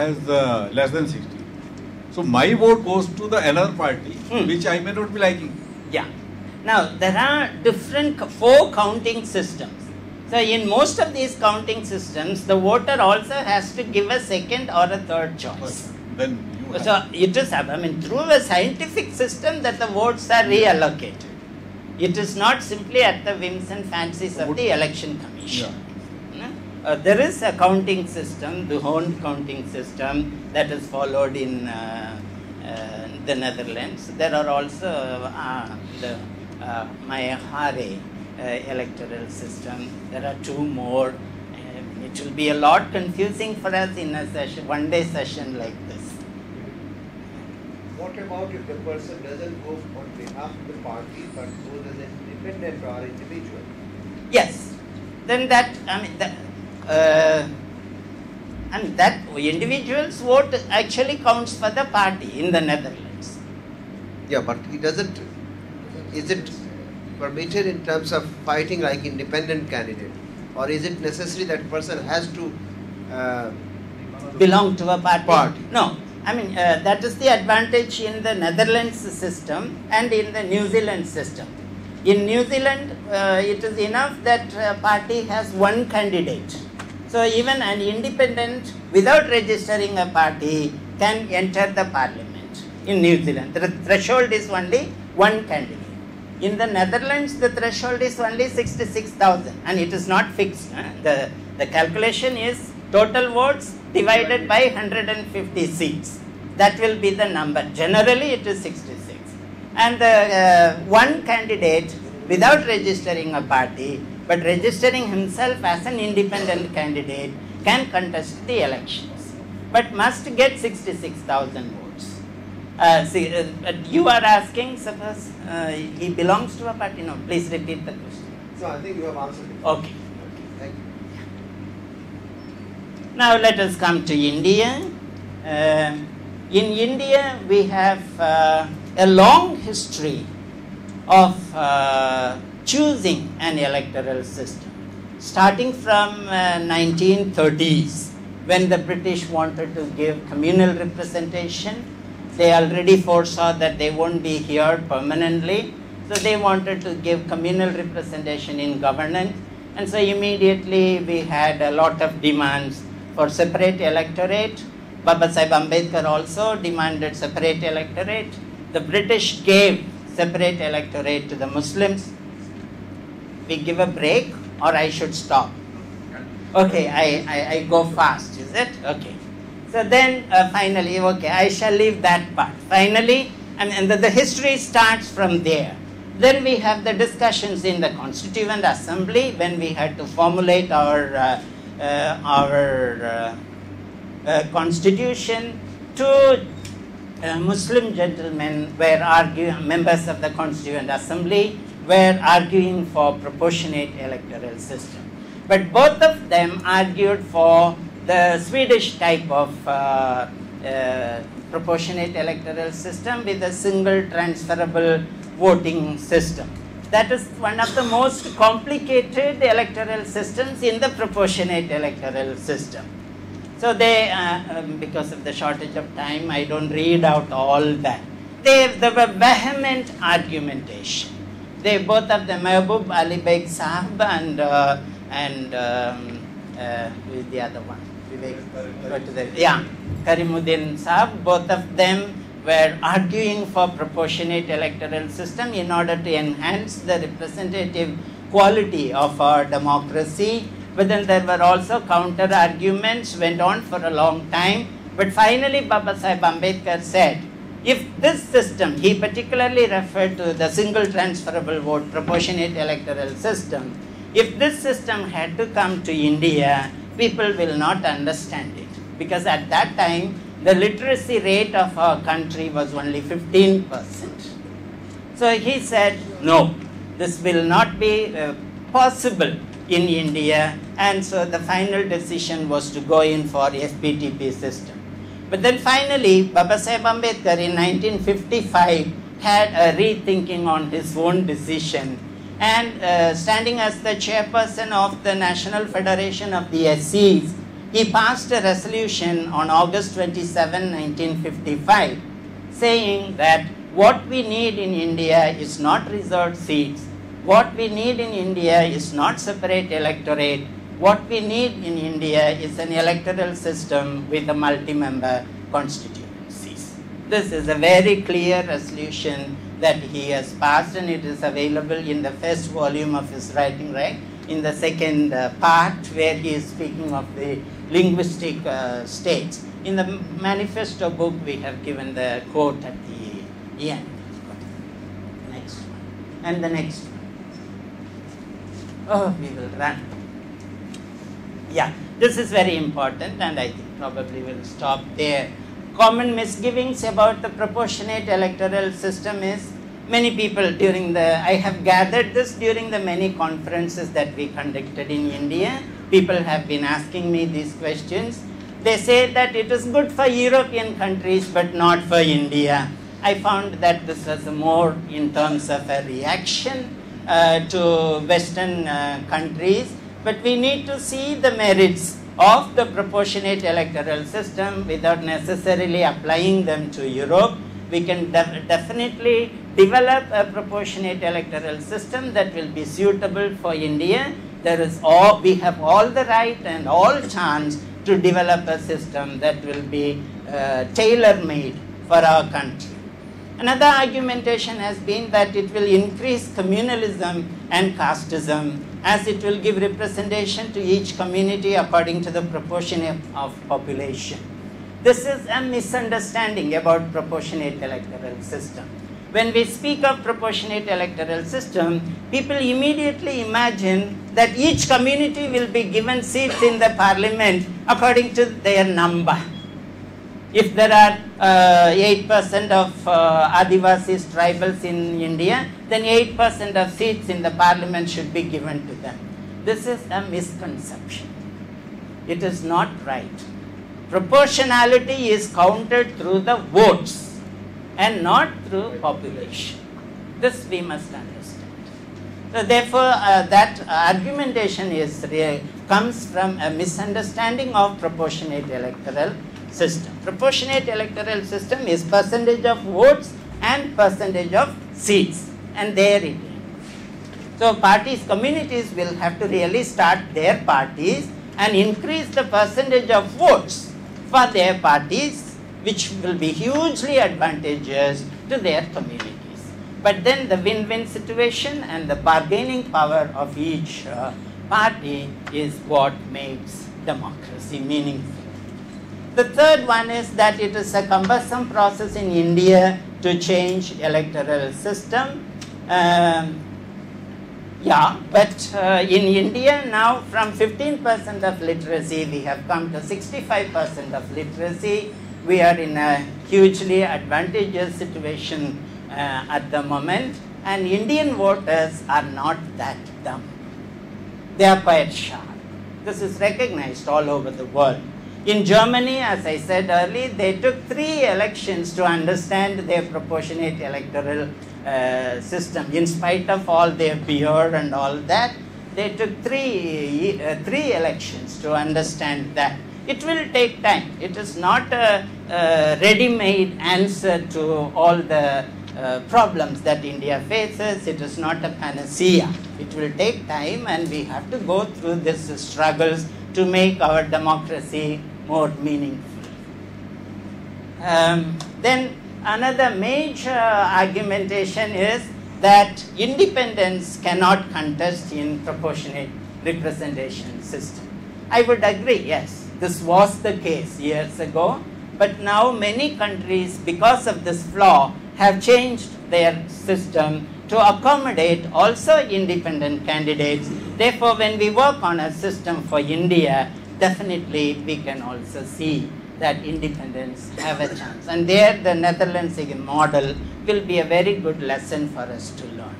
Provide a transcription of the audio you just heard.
has uh, less than 60. So my vote goes to the another party, Hmm. which I may not be liking. Yeah. Now, there are different four counting systems. So, in most of these counting systems, the voter also has to give a second or a third choice. Then you have- So, it is, I mean, through a scientific system that the votes are reallocated. It is not simply at the whims and fancies of the election commission. No? Uh, there is a counting system, the D'Hondt counting system that is followed in uh, uh, the Netherlands. There are also uh, the uh, Mayahare uh, electoral system. There are two more. Um, it will be a lot confusing for us in a session, one day session like this. What about if the person doesn't go on behalf of the party but goes as an independent or individual? Yes, then that I mean that. Uh, mean that individual's vote actually counts for the party in the Netherlands. Yeah, but he doesn't. Is it permitted in terms of fighting like independent candidate, or is it necessary that person has to? Uh, belong to a party. Party. No, I mean uh, that is the advantage in the Netherlands system and in the New Zealand system. In New Zealand, uh, it is enough that a party has one candidate. So even an independent, without registering a party, can enter the parliament in New Zealand. The threshold is only one candidate. In the Netherlands, the threshold is only 66,000 and it is not fixed. The, the calculation is total votes divided by 150 seats. That will be the number. Generally, it is 66. And the uh, one candidate, without registering a party, but registering himself as an independent candidate, can contest the elections, but must get 66,000 votes. Uh, see, uh, but you are asking, suppose uh, he belongs to a party? No, please repeat the question. no, I think you have answered it. Okay. Thank you. Now let us come to India. Um, in India, we have uh, a long history of uh, choosing an electoral system, starting from uh, 1930s when the British wanted to give communal representation. They already foresaw that they won't be here permanently, so they wanted to give communal representation in governance. And so immediately we had a lot of demands for separate electorate. Baba Sahib Ambedkar also demanded separate electorate. The British gave separate electorate to the Muslims. We give a break or I should stop? Okay, I, I, I go fast, is it? Okay. So then uh, finally, okay, I shall leave that part. Finally, and, and the, the history starts from there. Then we have the discussions in the Constituent Assembly when we had to formulate our, uh, uh, our uh, uh, constitution. Two uh, Muslim gentlemen were arguing, members of the Constituent Assembly were arguing for proportionate electoral system. But both of them argued for the Swedish type of uh, uh, proportionate electoral system with a single transferable voting system. That is one of the most complicated electoral systems in the proportionate electoral system. So they, uh, um, because of the shortage of time, I don't read out all that. They, they were vehement argumentation. They both of them, Mahbub Ali Beg Sahab and uh, and um, uh, who is the other one? Vivek? Yeah, Karimuddin Sahib. Both of them were arguing for proportionate electoral system in order to enhance the representative quality of our democracy. But then there were also counter arguments, went on for a long time. But finally, Baba Sahib Ambedkar said, if this system, he particularly referred to the single transferable vote proportionate electoral system, if this system had to come to India, people will not understand it. Because at that time, the literacy rate of our country was only 15%. So he said, no, this will not be uh, possible in India. And so the final decision was to go in for FPTP system. But then finally, Baba Sahib Ambedkar in 1955 had a rethinking on his own decision. And uh, standing as the chairperson of the National Federation of the SCs, he passed a resolution on August 27, 1955, saying that what we need in India is not reserved seats, what we need in India is not separate electorate, what we need in India is an electoral system with a multi-member constituencies. This is a very clear resolution that he has passed and it is available in the first volume of his writing, right? In the second uh, part where he is speaking of the linguistic uh, states. In the manifesto book we have given the quote at the end. Next one. And the next one. Oh, we will run. Yeah, this is very important and I think probably we'll stop there. Common misgivings about the proportionate electoral system is many people during the, I have gathered this during the many conferences that we conducted in India. People have been asking me these questions. They say that it is good for European countries but not for India. I found that this was more in terms of a reaction uh, to Western uh, countries, but we need to see the merits of the proportionate electoral system without necessarily applying them to Europe. We can def definitely develop a proportionate electoral system that will be suitable for India. There is all, we have all the right and all chance to develop a system that will be uh, tailor-made for our country. Another argumentation has been that it will increase communalism and casteism as it will give representation to each community according to the proportion of population. This is a misunderstanding about proportionate electoral system. When we speak of proportionate electoral system, people immediately imagine that each community will be given seats in the parliament according to their number. If there are uh, 8% of uh, Adivasis tribals in India, then 8% of seats in the parliament should be given to them. This is a misconception. It is not right. Proportionality is counted through the votes and not through population. This we must understand. So therefore, uh, that argumentation is comes from a misunderstanding of proportionate electoral system. Proportionate electoral system is percentage of votes and percentage of seats and there it is. So parties, communities will have to really start their parties and increase the percentage of votes for their parties which will be hugely advantageous to their communities. But then the win-win situation and the bargaining power of each uh, party is what makes democracy meaningful. The third one is that it is a cumbersome process in India to change electoral system. Um, yeah, but uh, in India now from 15% of literacy we have come to 65% of literacy. We are in a hugely advantageous situation uh, at the moment and Indian voters are not that dumb. They are quite sharp. This is recognized all over the world. In Germany, as I said earlier, they took three elections to understand their proportionate electoral uh, system. In spite of all their beard and all that, they took three, uh, three elections to understand that. It will take time. It is not a, a ready-made answer to all the uh, problems that India faces. It is not a panacea. It will take time and we have to go through these struggles to make our democracy more meaningful. Um, then another major argumentation is that independence cannot contest in proportionate representation system. I would agree, yes, this was the case years ago, but now many countries, because of this flaw, have changed their system to accommodate also independent candidates. Therefore, when we work on a system for India, definitely we can also see that independence have a chance. And there the Netherlands model will be a very good lesson for us to learn.